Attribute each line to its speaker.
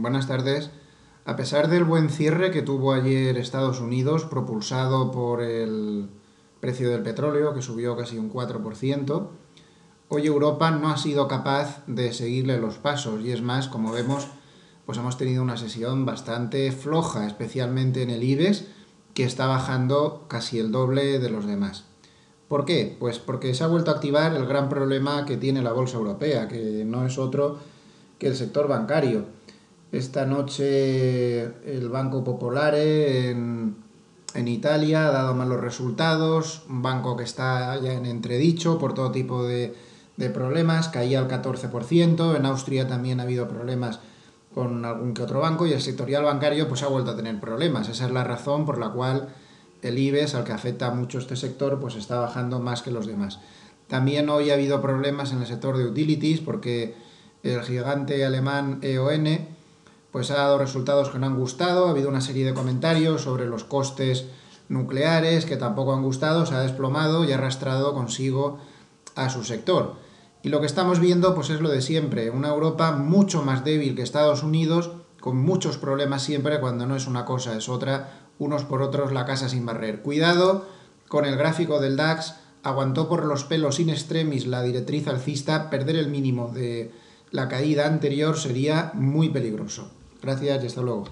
Speaker 1: Buenas tardes. A pesar del buen cierre que tuvo ayer Estados Unidos, propulsado por el precio del petróleo, que subió casi un 4%, hoy Europa no ha sido capaz de seguirle los pasos y es más, como vemos, pues hemos tenido una sesión bastante floja, especialmente en el IBEX, que está bajando casi el doble de los demás. ¿Por qué? Pues porque se ha vuelto a activar el gran problema que tiene la bolsa europea, que no es otro que el sector bancario. Esta noche el Banco Popolare en, Italia ha dado malos resultados, un banco que está ya en entredicho por todo tipo de, de problemas, caía al 14%, en Austria también ha habido problemas con algún que otro banco y el sectorial bancario pues ha vuelto a tener problemas. Esa es la razón por la cual el IBEX, al que afecta mucho este sector, pues está bajando más que los demás. También hoy ha habido problemas en el sector de utilities porque el gigante alemán EON pues ha dado resultados que no han gustado, ha habido una serie de comentarios sobre los costes nucleares que tampoco han gustado, se ha desplomado y ha arrastrado consigo a su sector. Y lo que estamos viendo pues es lo de siempre, una Europa mucho más débil que Estados Unidos, con muchos problemas siempre cuando no es una cosa, es otra, unos por otros la casa sin barrer. Cuidado con el gráfico del DAX, aguantó por los pelos in extremis la directriz alcista, perder el mínimo de la caída anterior sería muy peligroso. Gracias y hasta luego.